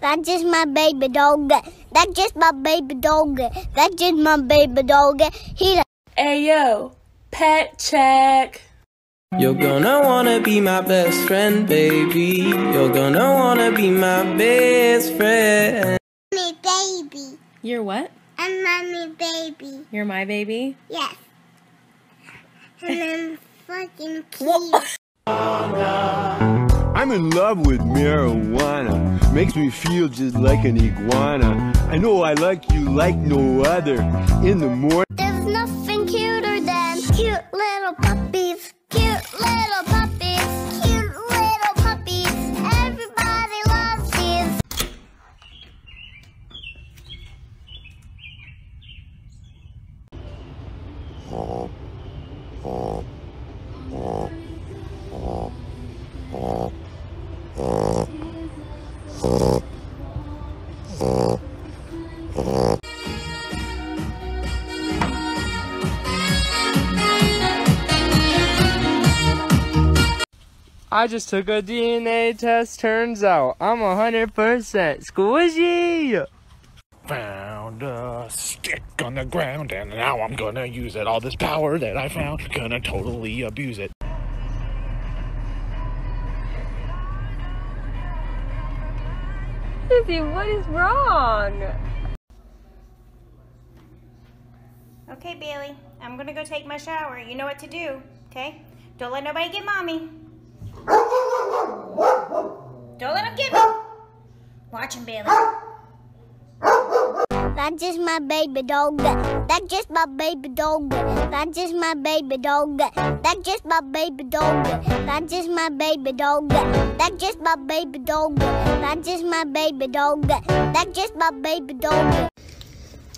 That's just my baby dog. That's just my baby dog. That's just my baby dog. He like Hey yo, pet check. You're gonna wanna be my best friend, baby. You're gonna wanna be my best friend. me baby. You're what? I'm mommy baby. You're my baby? Yes. And I'm fucking cute. I'm in love with marijuana. Makes me feel just like an iguana. I know I like you like no other. In the morning. There's nothing cuter than cute little puppies. I just took a DNA test. Turns out I'm 100% squishy. Found a stick on the ground, and now I'm gonna use it. All this power that I found, gonna totally abuse it. What is wrong? Okay, Bailey, I'm gonna go take my shower. You know what to do, okay? Don't let nobody get mommy. Don't let them get me. Watch him, Bailey. That's just my baby dog. That's just my baby dog. That's just my baby dog. That's just my baby dog. That's just my baby dog. That's just my baby dog. That's just my baby dog. That's just my baby dog.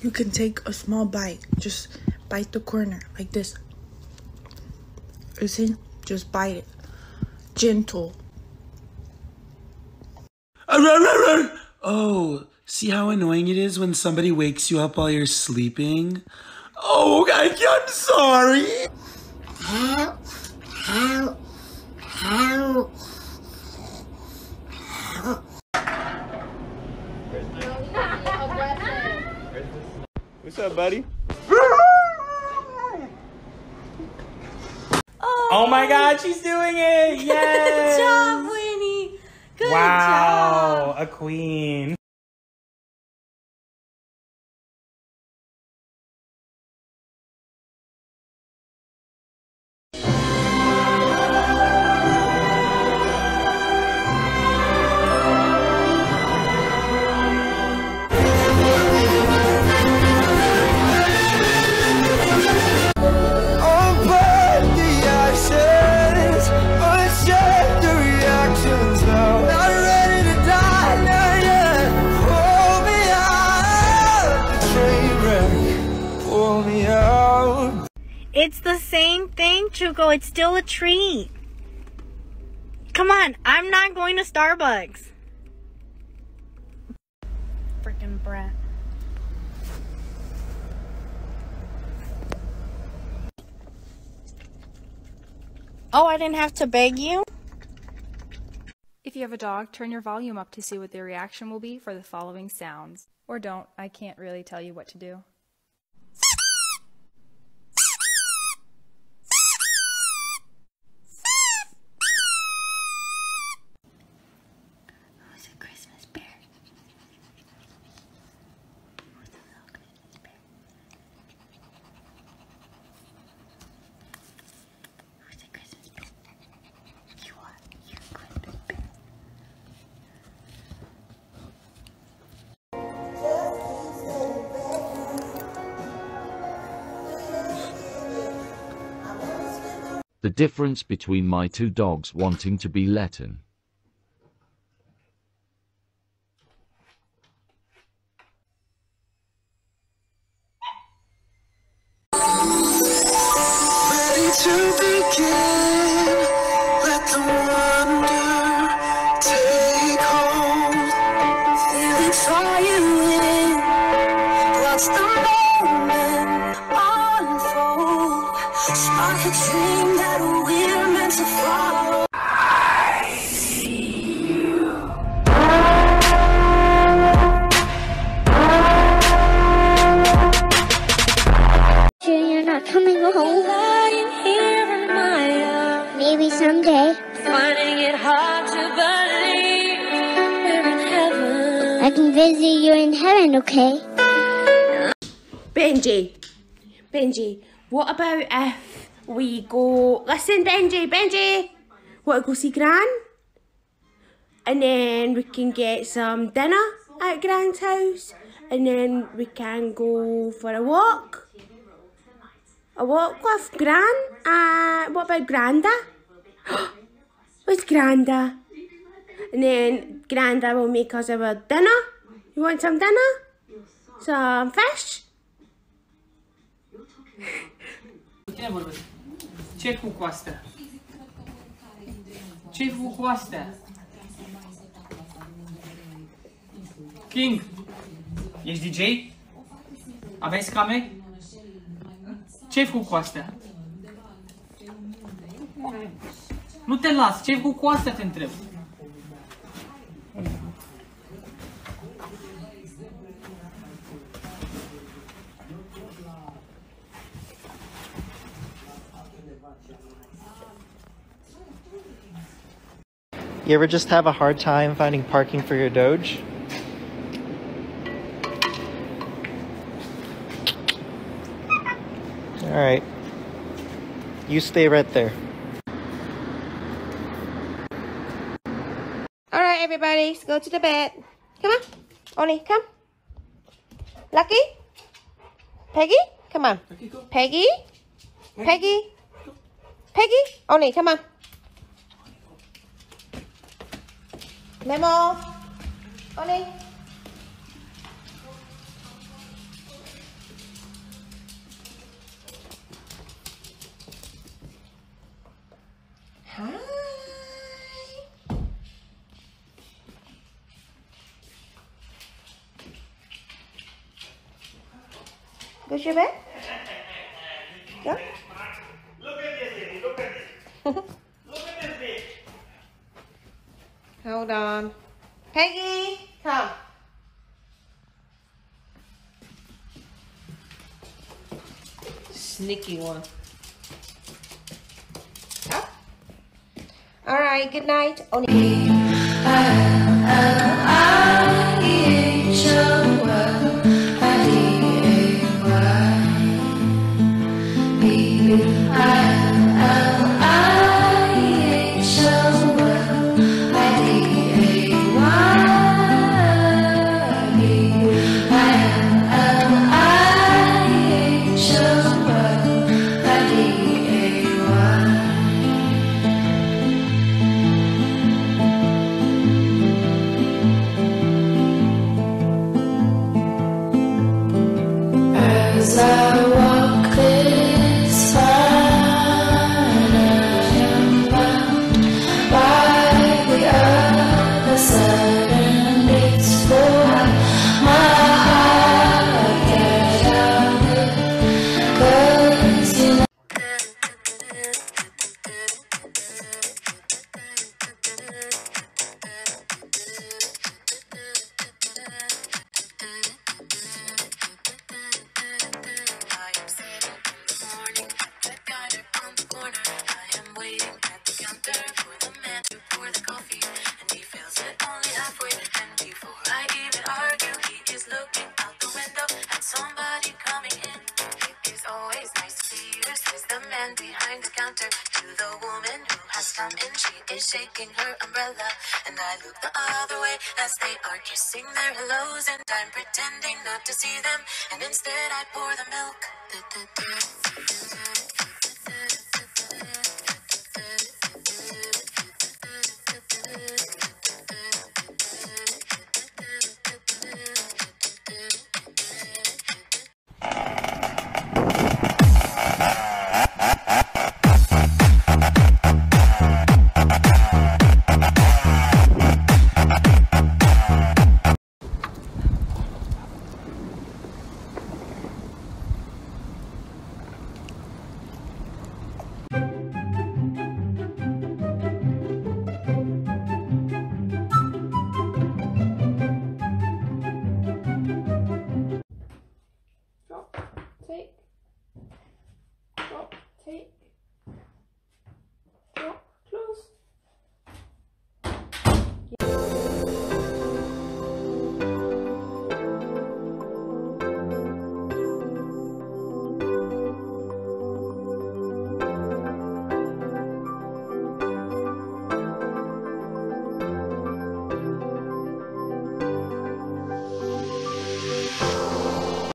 You can take a small bite. Just bite the corner like this. Listen, just bite it. Gentle. Oh, see how annoying it is when somebody wakes you up while you're sleeping? Oh, I, I'm sorry. Help, help, help. What's up, buddy? Oh. oh my god, she's doing it! Yes! Good job, Winnie. Good wow, job. a queen. Wreck. Me out. It's the same thing, Chuko. It's still a treat. Come on, I'm not going to Starbucks. Freaking brat. Oh, I didn't have to beg you? If you have a dog, turn your volume up to see what their reaction will be for the following sounds. Or don't, I can't really tell you what to do. The difference between my two dogs wanting to be let in. To begin. Okay? Benji, Benji, what about if we go? Listen, Benji, Benji, want to go see Gran? And then we can get some dinner at Gran's house, and then we can go for a walk. A walk with Gran. Uh, what about Granda? Where's Granda? And then Granda will make us our dinner. You want some dinner? Some fish? Cine vorbește? Ce cu coastă? Ce cu coastă? King, ești DJ? Aveți camere? ce cu coastă? Nu te las, ce cu coastă te întreb? You ever just have a hard time finding parking for your Doge? Alright. You stay right there. All right, everybody, let's go to the bed. Come on. Oni, come. Lucky? Peggy? Come on. Peggy? Peggy? Peggy? Oni, come on. Memo. Oni. Hi. Go to your bed. Go. Hold on. Peggy, come. Sneaky one. Up. All right, good night. Only. As shaking her umbrella. And I look the other way as they are kissing their hellos. And I'm pretending not to see them. And instead, I pour the milk.